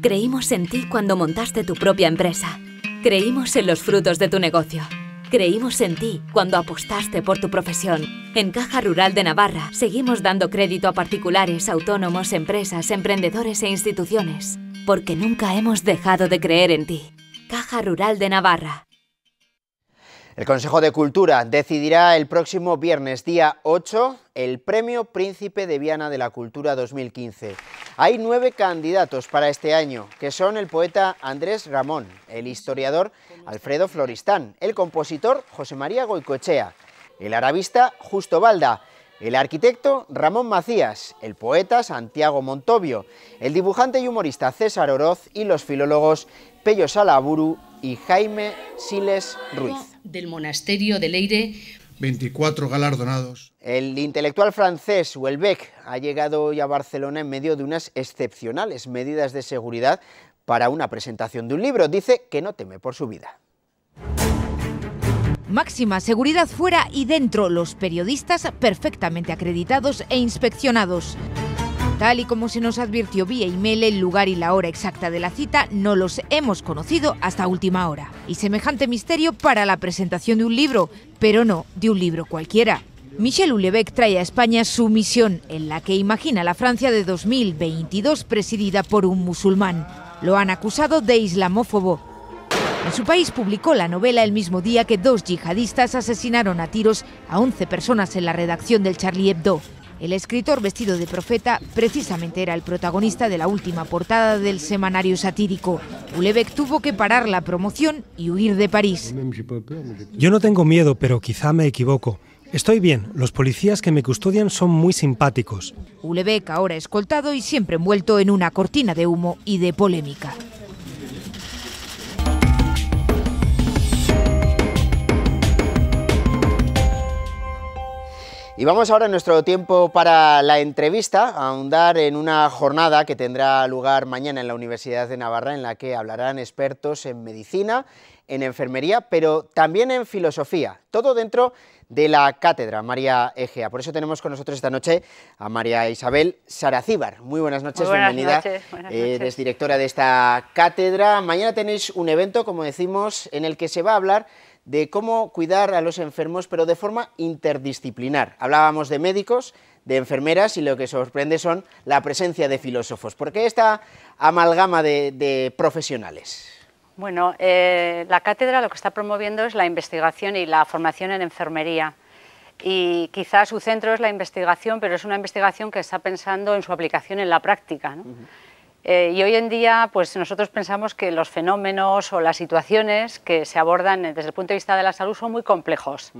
Creímos en ti cuando montaste tu propia empresa. Creímos en los frutos de tu negocio. Creímos en ti cuando apostaste por tu profesión. En Caja Rural de Navarra seguimos dando crédito a particulares, autónomos, empresas, emprendedores e instituciones, porque nunca hemos dejado de creer en ti. Caja Rural de Navarra. El Consejo de Cultura decidirá el próximo viernes, día 8, el Premio Príncipe de Viana de la Cultura 2015. Hay nueve candidatos para este año, que son el poeta Andrés Ramón, el historiador Alfredo Floristán, el compositor José María Goicoechea, el arabista Justo Balda, el arquitecto Ramón Macías, el poeta Santiago Montovio, el dibujante y humorista César Oroz y los filólogos Pello Salaburu y Jaime Siles Ruiz. Del monasterio de Leire. 24 galardonados. El intelectual francés Houellebecq ha llegado hoy a Barcelona en medio de unas excepcionales medidas de seguridad para una presentación de un libro. Dice que no teme por su vida. Máxima seguridad fuera y dentro, los periodistas perfectamente acreditados e inspeccionados. Tal y como se nos advirtió vía email, el lugar y la hora exacta de la cita no los hemos conocido hasta última hora. Y semejante misterio para la presentación de un libro, pero no de un libro cualquiera. Michel Houellebecq trae a España su misión, en la que imagina la Francia de 2022 presidida por un musulmán. Lo han acusado de islamófobo. En su país publicó la novela el mismo día que dos yihadistas asesinaron a tiros a 11 personas en la redacción del Charlie Hebdo. El escritor vestido de profeta precisamente era el protagonista de la última portada del semanario satírico. Houellebecq tuvo que parar la promoción y huir de París. Yo no tengo miedo, pero quizá me equivoco. Estoy bien, los policías que me custodian son muy simpáticos. Houellebecq ahora escoltado y siempre envuelto en una cortina de humo y de polémica. Y vamos ahora en nuestro tiempo para la entrevista a ahondar en una jornada que tendrá lugar mañana en la Universidad de Navarra en la que hablarán expertos en medicina, en enfermería, pero también en filosofía, todo dentro de la cátedra María Egea. Por eso tenemos con nosotros esta noche a María Isabel Saracíbar. Muy buenas noches, Muy buenas bienvenida. Noches, buenas Eh, noches. eres directora de esta cátedra. Mañana tenéis un evento, como decimos, en el que se va a hablar de cómo cuidar a los enfermos, pero de forma interdisciplinar. Hablábamos de médicos, de enfermeras y lo que sorprende son la presencia de filósofos. ¿Por qué esta amalgama de, de profesionales? Bueno, eh, la cátedra lo que está promoviendo es la investigación y la formación en enfermería. Y quizás su centro es la investigación, pero es una investigación que está pensando en su aplicación en la práctica. ¿no? Eh, y hoy en día, pues nosotros pensamos que los fenómenos o las situaciones que se abordan desde el punto de vista de la salud son muy complejos.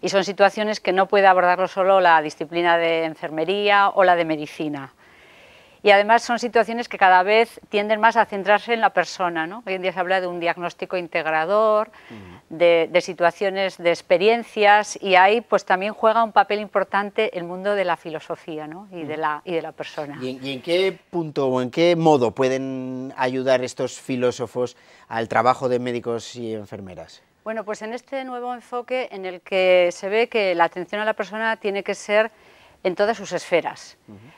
Y son situaciones que no puede abordarlo solo la disciplina de enfermería o la de medicina. Y además son situaciones que cada vez tienden más a centrarse en la persona. ¿no? Hoy en día se habla de un diagnóstico integrador, de, de situaciones, de experiencias, y ahí pues también juega un papel importante el mundo de la filosofía ¿no? y, de la, y de la persona. ¿Y en, y en qué punto o en qué modo pueden ayudar estos filósofos al trabajo de médicos y enfermeras? Bueno, pues en este nuevo enfoque en el que se ve que la atención a la persona tiene que ser en todas sus esferas.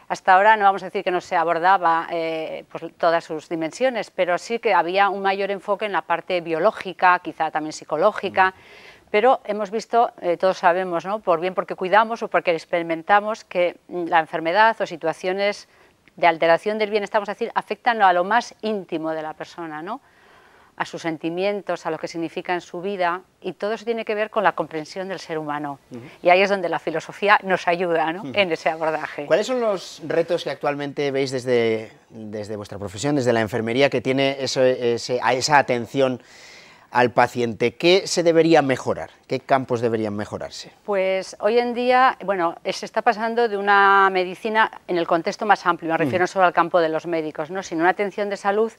Hasta ahora no vamos a decir que no se abordaba eh, pues, todas sus dimensiones, pero sí que había un mayor enfoque en la parte biológica, quizá también psicológica, pero hemos visto, eh, todos sabemos, ¿no? por bien porque cuidamos o porque experimentamos que mm, la enfermedad o situaciones de alteración del bienestar, vamos a decir, afectan a lo más íntimo de la persona, ¿no? A sus sentimientos, a lo que significa en su vida, y todo eso tiene que ver con la comprensión del ser humano. Y ahí es donde la filosofía nos ayuda ¿no? en ese abordaje. ¿Cuáles son los retos que actualmente veis desde, desde vuestra profesión, desde la enfermería, que tiene eso, ese, a esa atención al paciente? ¿Qué se debería mejorar? ¿Qué campos deberían mejorarse? Pues hoy en día, bueno, se está pasando de una medicina en el contexto más amplio, me refiero no solo al campo de los médicos, ¿no? sino una atención de salud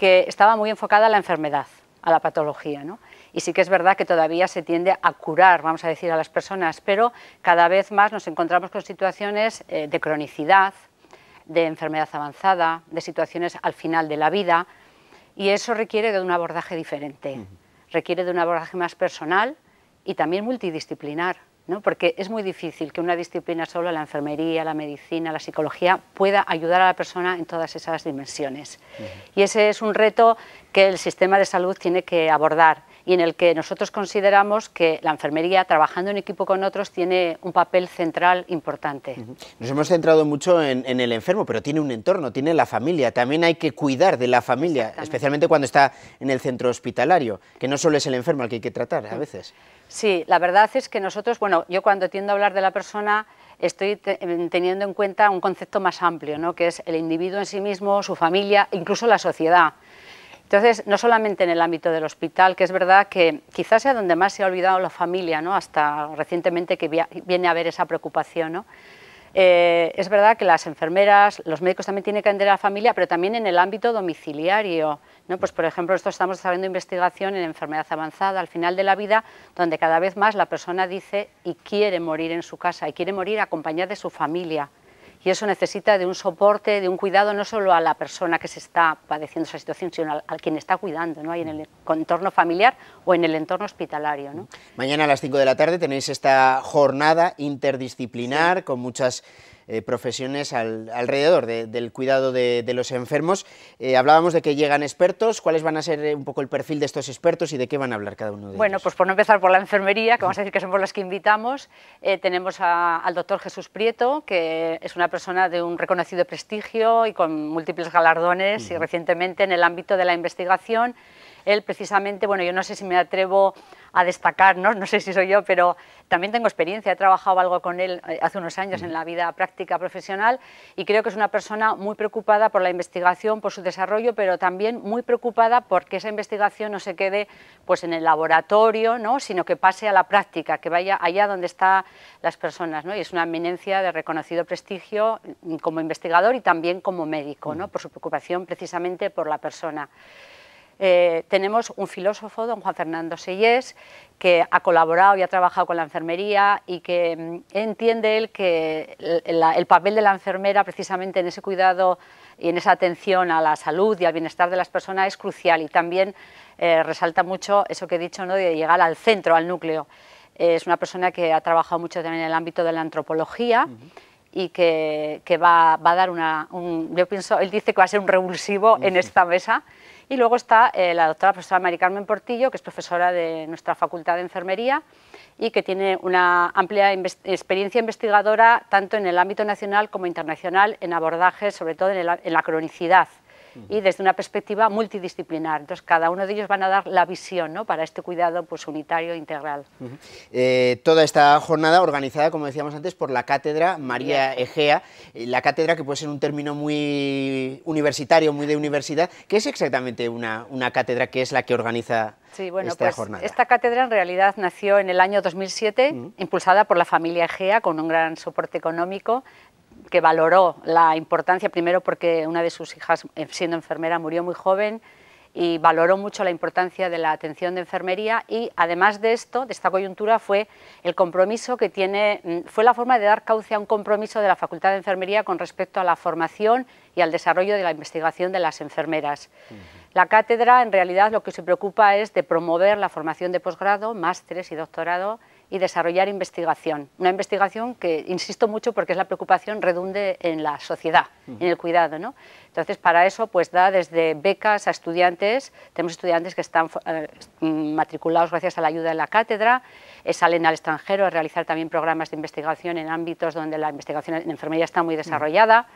que estaba muy enfocada a la enfermedad, a la patología. ¿no? Y sí que es verdad que todavía se tiende a curar, vamos a decir, a las personas, pero cada vez más nos encontramos con situaciones eh, de cronicidad, de enfermedad avanzada, de situaciones al final de la vida, y eso requiere de un abordaje diferente, requiere de un abordaje más personal y también multidisciplinar. ¿No? porque es muy difícil que una disciplina solo, la enfermería, la medicina, la psicología, pueda ayudar a la persona en todas esas dimensiones. Y ese es un reto que el sistema de salud tiene que abordar y en el que nosotros consideramos que la enfermería, trabajando en equipo con otros, tiene un papel central importante. Nos hemos centrado mucho en, en, el enfermo, pero tiene un entorno, tiene la familia. También hay que cuidar de la familia, especialmente cuando está en el centro hospitalario, que no solo es el enfermo al que hay que tratar a veces. Sí, la verdad es que nosotros, bueno, yo cuando tiendo a hablar de la persona estoy te teniendo en cuenta un concepto más amplio, ¿no? que es el individuo en sí mismo, su familia, incluso la sociedad. Entonces, no solamente en el ámbito del hospital, que es verdad que quizás sea donde más se ha olvidado la familia, ¿no? hasta recientemente que viene a haber esa preocupación. ¿no? Eh, es verdad que las enfermeras, los médicos también tienen que atender a la familia, pero también en el ámbito domiciliario. ¿no? Pues, por ejemplo, esto estamos desarrollando investigación en enfermedad avanzada al final de la vida, donde cada vez más la persona dice y quiere morir en su casa, y quiere morir acompañada de su familia. Y eso necesita de un soporte, de un cuidado no solo a la persona que se está padeciendo esa situación, sino al, quien está cuidando, ¿no? en el entorno familiar o en el entorno hospitalario. ¿no? Mañana a las 5 de la tarde tenéis esta jornada interdisciplinar con muchas eh, profesiones alrededor del cuidado de, los enfermos. Eh, hablábamos de que llegan expertos, ¿cuáles van a ser eh, un poco el perfil de estos expertos y de qué van a hablar cada uno de ellos? Bueno, pues por no empezar por la enfermería, que vamos a decir que somos los que invitamos, tenemos al doctor Jesús Prieto, que es una persona de un reconocido prestigio y con múltiples galardones y recientemente en el ámbito de la investigación él precisamente, bueno, yo no sé si me atrevo a destacar, ¿no? no sé si soy yo, pero también tengo experiencia, he trabajado algo con él eh, hace unos años en la vida práctica profesional y creo que es una persona muy preocupada por la investigación, por su desarrollo, pero también muy preocupada porque esa investigación no se quede pues, en el laboratorio, ¿no? sino que pase a la práctica, que vaya allá donde están las personas. ¿no? Y es una eminencia de reconocido prestigio mm, como investigador y también como médico, ¿no? por su preocupación precisamente por la persona. Eh, tenemos un filósofo, don Juan Fernando Seyés, que ha colaborado y ha trabajado con la enfermería y que mm, entiende él que el, papel de la enfermera precisamente en ese cuidado y en esa atención a la salud y al bienestar de las personas es crucial y también eh, resalta mucho eso que he dicho ¿no? de llegar al centro, al núcleo. es una persona que ha trabajado mucho también en el ámbito de la antropología. y que, va, a dar una, yo pienso, él dice que va a ser un revulsivo en esta mesa y luego está eh, la doctora profesora Mari Carmen Portillo, que es profesora de nuestra Facultad de Enfermería y que tiene una amplia experiencia investigadora tanto en el ámbito nacional como internacional en abordajes, sobre todo en la cronicidad y desde una perspectiva multidisciplinar. Entonces, cada uno de ellos van a dar la visión ¿no? para este cuidado pues, unitario e integral. Eh, toda esta jornada organizada, como decíamos antes, por la Cátedra María Egea, eh, la cátedra que puede ser un término muy universitario, muy de universidad. ¿Qué es exactamente una, una cátedra que es la que organiza Sí, bueno, esta pues esta cátedra en realidad nació en el año 2007, impulsada por la familia Egea con un gran soporte económico que valoró la importancia, primero porque una de sus hijas, eh, siendo enfermera, murió muy joven y valoró mucho la importancia de la atención de enfermería y además de esto, de esta coyuntura, fue el compromiso que tiene, mm, fue la forma de dar cauce a un compromiso de la Facultad de Enfermería con respecto a la formación y al desarrollo de la investigación de las enfermeras. La cátedra en realidad lo que se preocupa es de promover la formación de posgrado, másteres y doctorado y desarrollar investigación. Una investigación que, insisto mucho, porque es la preocupación, redunde en la sociedad, en el cuidado. ¿no? Entonces, para eso, pues da desde becas a estudiantes, tenemos estudiantes que están eh, matriculados gracias a la ayuda de la cátedra, eh, salen al extranjero a realizar también programas de investigación en ámbitos donde la investigación en enfermería está muy desarrollada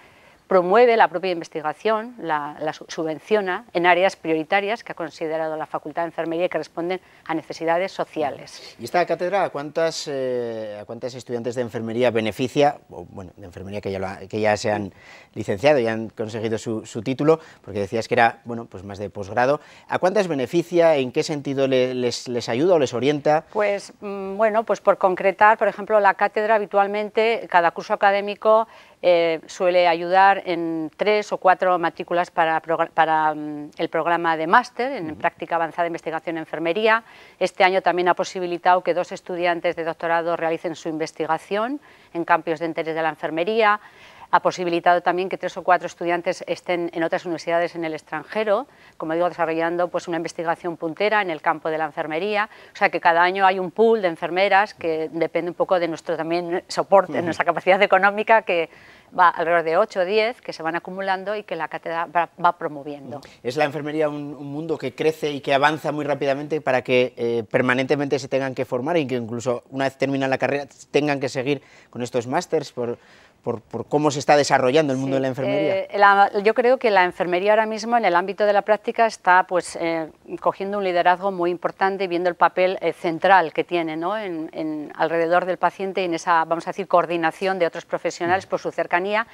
promueve la propia investigación, la, subvenciona en áreas prioritarias que ha considerado la Facultad de Enfermería y que responden a necesidades sociales. ¿Y esta cátedra a cuántas, eh, a cuántas estudiantes de enfermería beneficia? bueno, de enfermería que ya, que ya se han licenciado y han conseguido su, título, porque decías que era bueno, pues más de posgrado. ¿A cuántas beneficia? ¿En qué sentido les, les, ayuda o les orienta? Pues mm, bueno, pues por concretar, por ejemplo, la cátedra habitualmente, cada curso académico eh, suele ayudar en tres o cuatro matrículas para, mm, el programa de máster en práctica avanzada de investigación en enfermería. Este año también ha posibilitado que dos estudiantes de doctorado realicen su investigación en campos de interés de la enfermería ha posibilitado también que tres o cuatro estudiantes estén en otras universidades en el extranjero, como digo, desarrollando pues, una investigación puntera en el campo de la enfermería. O sea que cada año hay un pool de enfermeras que depende un poco de nuestro también soporte, de nuestra capacidad económica, que va alrededor de 8 o 10 que se van acumulando y que la cátedra va, promoviendo. ¿Es la enfermería un, mundo que crece y que avanza muy rápidamente para que eh, permanentemente se tengan que formar y que incluso una vez terminan la carrera tengan que seguir con estos másters por, por, cómo se está desarrollando el mundo de la enfermería? Eh, yo creo que la enfermería ahora mismo en el ámbito de la práctica está pues, eh, cogiendo un liderazgo muy importante, viendo el papel eh, central que tiene ¿no? en, alrededor del paciente y en esa, vamos a decir, coordinación de otros profesionales por su cercanía.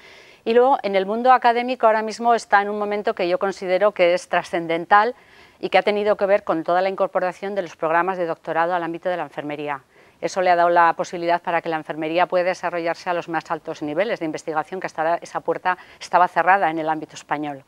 Y luego en el mundo académico ahora mismo está en un momento que yo considero que es trascendental y que ha tenido que ver con toda la incorporación de los programas de doctorado al ámbito de la enfermería. Eso le ha dado la posibilidad para que la enfermería pueda desarrollarse a los más altos niveles de investigación, que hasta esa puerta estaba cerrada en el ámbito español.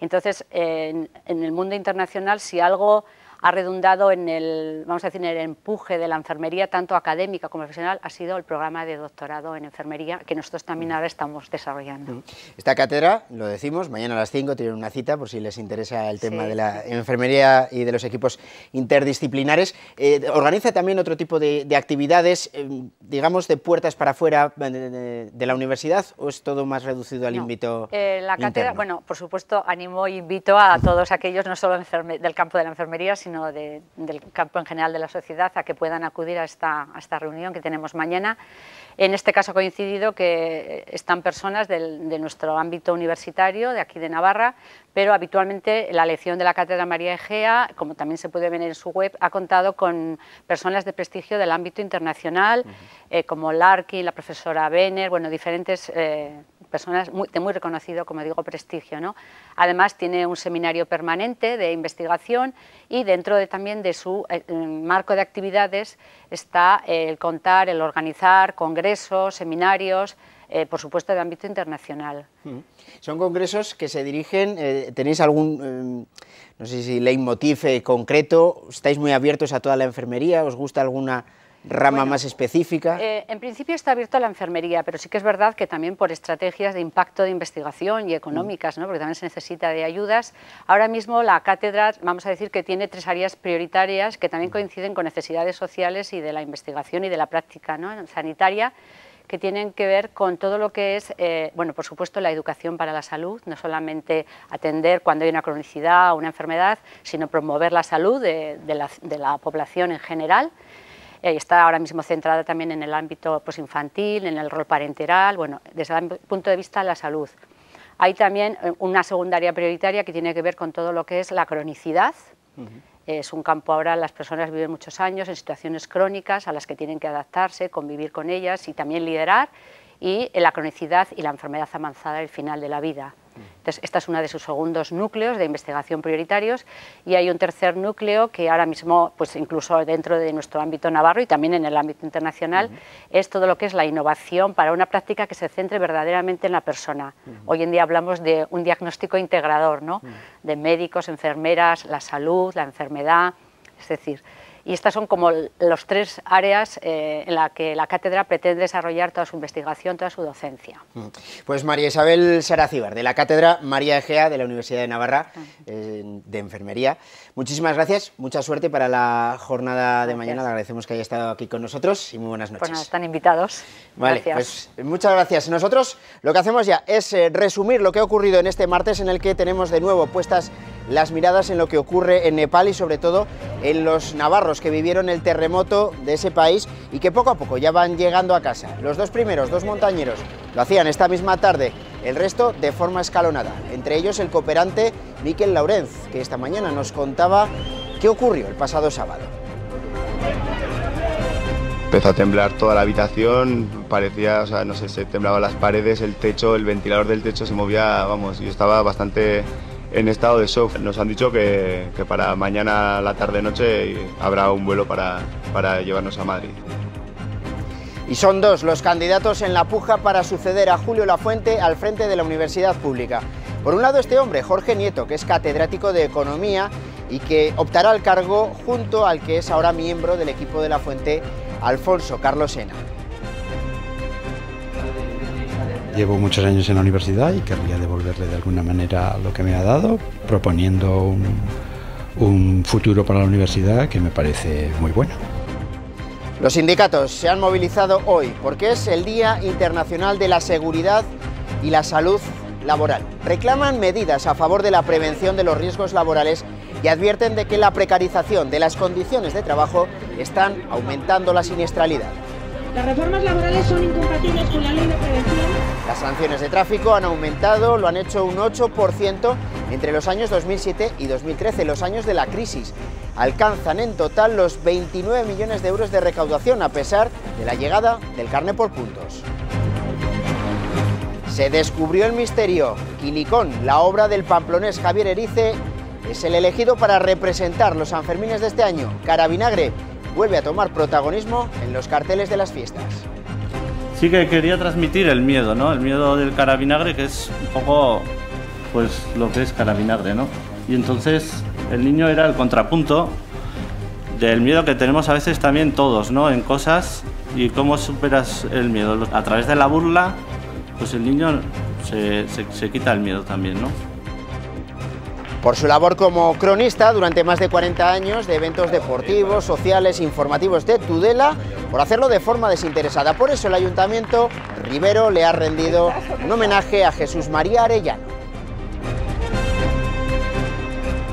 Entonces, en, el mundo internacional, si algo ha redundado en el, vamos a decir, en el empuje de la enfermería, tanto académica como profesional, ha sido el programa de doctorado en enfermería que nosotros también ahora estamos desarrollando. Esta cátedra, lo decimos, mañana a las 5 tienen una cita por si les interesa el tema de la enfermería y de los equipos interdisciplinares. Eh, organiza también otro tipo de, actividades, eh, digamos, de puertas para afuera de, la universidad o es todo más reducido al ámbito eh, La cátedra, bueno, por supuesto, animo e invito a todos aquellos, no solo del campo de la enfermería, sino sino del campo en general de la sociedad, a que puedan acudir a esta, a esta reunión que tenemos mañana. En este caso ha coincidido que están personas de nuestro ámbito universitario, de aquí de Navarra, pero habitualmente la lección de la Cátedra María Egea, como también se puede ver en su web, ha contado con personas de prestigio del ámbito internacional, eh, como Larkin, la profesora Benner, bueno, diferentes eh, personas de muy reconocido, como digo, prestigio. ¿no? Además, tiene un seminario permanente de investigación y dentro de, también de su eh, marco de actividades está el contar, el organizar congresos, seminarios, eh, por supuesto, de ámbito internacional. Son congresos que se dirigen, eh, ¿tenéis algún, no sé si leitmotiv concreto? ¿Estáis muy abiertos a toda la enfermería? ¿Os gusta alguna rama más específica? Eh, en principio está abierto a la enfermería, pero sí que es verdad que también por estrategias de impacto de investigación y económicas, ¿no? porque también se necesita de ayudas. Ahora mismo la cátedra, vamos a decir que tiene tres áreas prioritarias que también coinciden con necesidades sociales y de la investigación y de la práctica sanitaria que tienen que ver con todo lo que es, eh, bueno, por supuesto, la educación para la salud, no solamente atender cuando hay una cronicidad o una enfermedad, sino promover la salud de, la, de la población en general eh, está ahora mismo centrada también en el ámbito pues, infantil, en el rol parenteral, bueno, desde el punto de vista de la salud. Hay también eh, una secundaria prioritaria que tiene que ver con todo lo que es la cronicidad. Es un campo ahora, las personas viven muchos años en situaciones crónicas a las que tienen que adaptarse, convivir con ellas y también liderar, y la cronicidad y la enfermedad avanzada al final de la vida. Entonces, esta es una de sus segundos núcleos de investigación prioritarios y hay un tercer núcleo que ahora mismo, pues incluso dentro de nuestro ámbito navarro y también en el ámbito internacional, es todo lo que es la innovación para una práctica que se centre verdaderamente en la persona. Hoy en día hablamos de un diagnóstico integrador, ¿no? de médicos, enfermeras, la salud, la enfermedad, es decir, y estas son como los tres áreas eh, en las que la cátedra pretende desarrollar toda su investigación, toda su docencia. Mm. Pues María Isabel Saracíbar, de la cátedra María Egea de la Universidad de Navarra, ah. eh, de Enfermería. Muchísimas gracias, mucha suerte para la jornada de mañana, le agradecemos que haya estado aquí con nosotros y muy buenas noches. Pues están invitados. Vale, pues muchas gracias. Nosotros lo que hacemos ya es eh, resumir lo que ha ocurrido en este martes en el que tenemos de nuevo puestas las miradas en lo que ocurre en Nepal y sobre todo en los navarros que vivieron el terremoto de ese país y que poco a poco ya van llegando a casa. Los dos primeros, dos montañeros, lo hacían esta misma tarde, el resto de forma escalonada, entre ellos el cooperante Miquel Laurenz, que esta mañana nos contaba qué ocurrió el pasado sábado. Empezó a temblar toda la habitación, parecía, o sea, no sé, se temblaban las paredes, el techo, el ventilador del techo se movía, vamos, yo estaba bastante en estado de shock. Nos han dicho que, para mañana, la tarde-noche, habrá un vuelo para, para llevarnos a Madrid. Y son dos los candidatos en la puja para suceder a Julio Lafuente al frente de la Universidad Pública. Por un lado este hombre, Jorge Nieto, que es catedrático de Economía y que optará al cargo junto al que es ahora miembro del equipo de La Fuente, Alfonso Carlos Sena. Llevo muchos años en la universidad y querría devolverle de alguna manera lo que me ha dado, proponiendo un, futuro para la universidad que me parece muy bueno. Los sindicatos se han movilizado hoy porque es el Día Internacional de la Seguridad y la Salud Laboral. Reclaman medidas a favor de la prevención de los riesgos laborales y advierten de que la precarización de las condiciones de trabajo están aumentando la siniestralidad. Las reformas laborales son incompatibles con la ley de prevención. Las sanciones de tráfico han aumentado, lo han hecho un 8% entre los años 2007 y 2013, los años de la crisis. Alcanzan en total los 29 millones de euros de recaudación a pesar de la llegada del carne por puntos. Se descubrió el misterio. Quilicón, la obra del pamplonés Javier Erice, es el elegido para representar los Sanfermines de este año. Caravinagre vuelve a tomar protagonismo en los carteles de las fiestas. Sí que quería transmitir el miedo, ¿no? El miedo del carabinagre, que es un poco, pues, lo que es carabinagre, ¿no? Y entonces el niño era el contrapunto del miedo que tenemos a veces también todos, ¿no? En cosas y cómo superas el miedo. A través de la burla, pues el niño se, se quita el miedo también, ¿no? Por su labor como cronista durante más de 40 años de eventos deportivos, sociales, informativos de Tudela, por hacerlo de forma desinteresada. Por eso el Ayuntamiento Rivero le ha rendido un homenaje a Jesús María Arellano.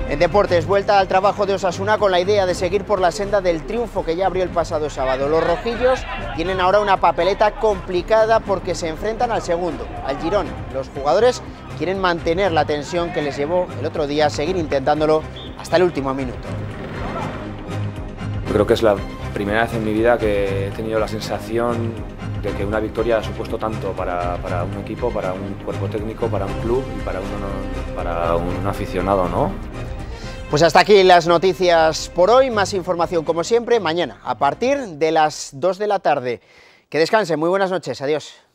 En deportes, vuelta al trabajo de Osasuna con la idea de seguir por la senda del triunfo que ya abrió el pasado sábado. Los rojillos tienen ahora una papeleta complicada porque se enfrentan al segundo, al Girón. Los jugadores quieren mantener la tensión que les llevó el otro día seguir intentándolo hasta el último minuto. Creo que es la primera vez en mi vida que he tenido la sensación de que una victoria ha supuesto tanto para, un equipo, para un cuerpo técnico, para un club y para, para un aficionado, ¿no? Pues hasta aquí las noticias por hoy. Más información como siempre mañana a partir de las 2 de la tarde. Que descansen. Muy buenas noches. Adiós.